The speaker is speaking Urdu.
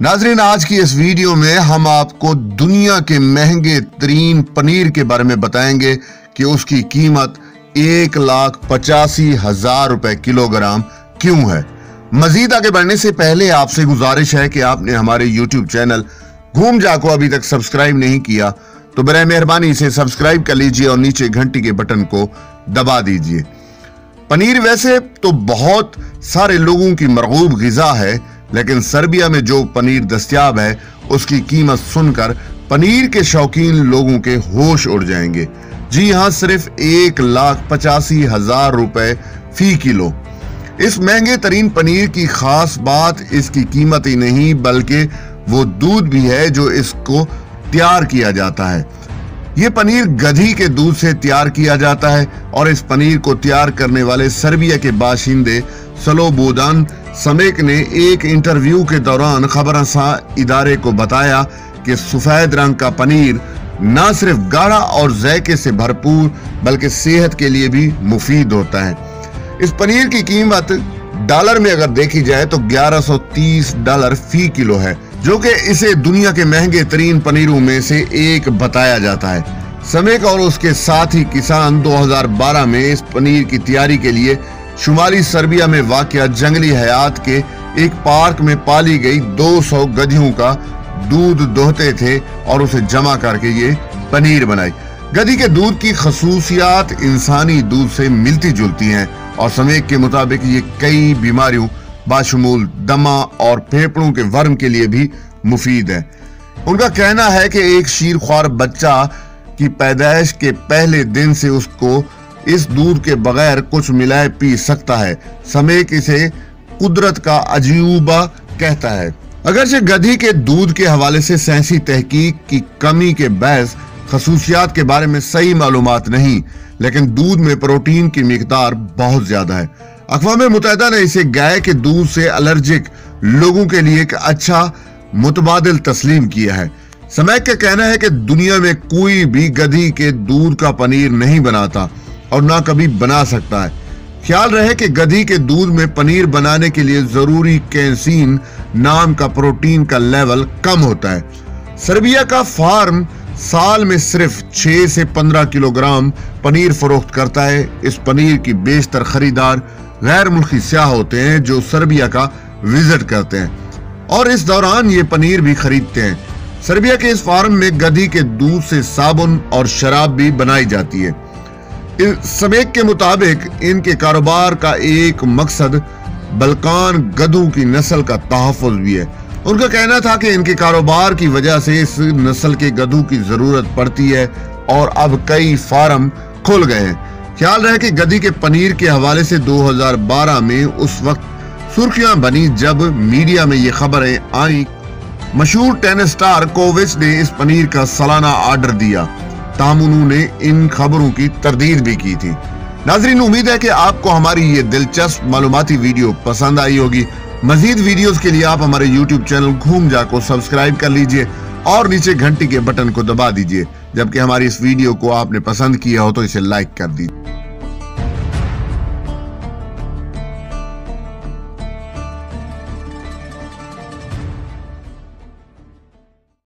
ناظرین، آج کی اس ویڈیو میں ہم آپ کو دنیا کے مہنگے ترین پنیر کے بارے میں بتائیں گے کہ اس کی قیمت ایک لاکھ پچاسی ہزار روپے کلو گرام کیوں ہے۔ مزید آگے بڑھنے سے پہلے آپ سے گزارش ہے کہ آپ نے ہمارے یوٹیوب چینل گھوم جا کو ابھی تک سبسکرائب نہیں کیا تو برائے مہربانی اسے سبسکرائب کر لیجیے اور نیچے گھنٹی کے بٹن کو دبا دیجیے۔ پنیر ویسے تو بہت سارے لوگوں کی مرغوب غذا ہے لیکن سربیا میں جو پنیر دستیاب ہے، اس کی قیمت سن کر پنیر کے شوقین لوگوں کے ہوش اڑ جائیں گے۔ جی ہاں صرف ایک لاکھ پچاسی ہزار روپے فی کلو۔ اس مہنگے ترین پنیر کی خاص بات اس کی قیمت ہی نہیں، بلکہ وہ دودھ بھی ہے جو اس کو تیار کیا جاتا ہے۔ یہ پنیر گدھی کے دودھ سے تیار کیا جاتا ہے اور اس پنیر کو تیار کرنے والے سربیا کے باشندے سلو بودان سمیک نے ایک انٹرویو کے دوران خبر ادارے کو بتایا کہ سفید رنگ کا پنیر نہ صرف گاڑا اور ذائقے سے بھرپور بلکہ صحت کے لیے بھی مفید ہوتا ہے۔ اس پنیر کی قیمت ڈالر میں اگر دیکھی جائے تو گیارہ سو تیس ڈالر فی کلو ہے، جو کہ اسے دنیا کے مہنگے ترین پنیروں میں سے ایک بتایا جاتا ہے۔ سمیک اور اس کے ساتھ ہی کسان دو ہزار بارہ میں اس پنیر کی تیاری کے لیے شمالی سربیا میں واقع جنگلی حیات کے ایک پارک میں پالی گئی دو سو گدھیوں کا دودھ دوہتے تھے اور اسے جمع کر کے یہ پنیر بنائی۔ گدھی کے دودھ کی خصوصیات انسانی دودھ سے ملتی جلتی ہیں اور سمیک کے مطابق یہ کئی بیماریوں، باشمول دمہ اور پھیپڑوں کے ورم کے لیے بھی مفید ہے ان کا کہنا ہے کہ ایک شیر خوار بچہ کی پیدائش کے پہلے دن سے اس کو اس دودھ کے بغیر کچھ ملائے پی سکتا ہے۔ سمیک اسے قدرت کا عجیوبہ کہتا ہے۔ اگرچہ گدھی کے دودھ کے حوالے سے سینسی تحقیق کی کمی کے بیس خصوصیات کے بارے میں صحیح معلومات نہیں، لیکن دودھ میں پروٹین کی مقدار بہت زیادہ ہے۔ اقوام متحدہ نے اسے گائے کے دودھ سے الرجک لوگوں کے لیے ایک اچھا متبادل تسلیم کیا ہے۔ سمیک کا کہنا ہے کہ دنیا میں کوئی بھی گدھی کے دودھ کا پنیر نہیں بناتا۔ اور نہ کبھی بنا سکتا ہے۔ خیال رہے کہ گدھی کے دودھ میں پنیر بنانے کے لیے ضروری کینسین نام کا پروٹین کا لیول کم ہوتا ہے۔ سربیا کا فارم سال میں صرف چھ سے پندرہ کلو گرام پنیر فروخت کرتا ہے۔ اس پنیر کی بیشتر خریدار غیر ملکی سیاہ ہوتے ہیں جو سربیا کا وزٹ کرتے ہیں۔ اور اس دوران یہ پنیر بھی خریدتے ہیں۔ سربیا کے اس فارم میں گدھی کے دودھ سے صابن اور شراب بھی بنائی جاتی ہے۔ سمیک کے مطابق ان کے کاروبار کا ایک مقصد بلکان گدوں کی نسل کا تحفظ بھی ہے۔ ان کا کہنا تھا کہ ان کے کاروبار کی وجہ سے اس نسل کے گدوں کی ضرورت پڑتی ہے اور اب کئی فارم کھل گئے ہیں۔ خیال رہے کہ گدی کے پنیر کے حوالے سے دو ہزار بارہ میں اس وقت سرخیاں بنی جب میڈیا میں یہ خبریں آئیں۔ مشہور ٹینس سٹار کووچ نے اس پنیر کا سالانہ آرڈر دیا۔ تاہم انہوں نے ان خبروں کی تردید بھی کی تھی۔ ناظرین، امید ہے کہ آپ کو ہماری یہ دلچسپ معلوماتی ویڈیو پسند آئی ہوگی۔ مزید ویڈیوز کے لیے آپ ہمارے یوٹیوب چینل گھوم جا کو سبسکرائب کر لیجیے اور نیچے گھنٹی کے بٹن کو دبا دیجیے۔ جبکہ ہماری اس ویڈیو کو آپ نے پسند کیا ہو تو اسے لائک کر دیجیے۔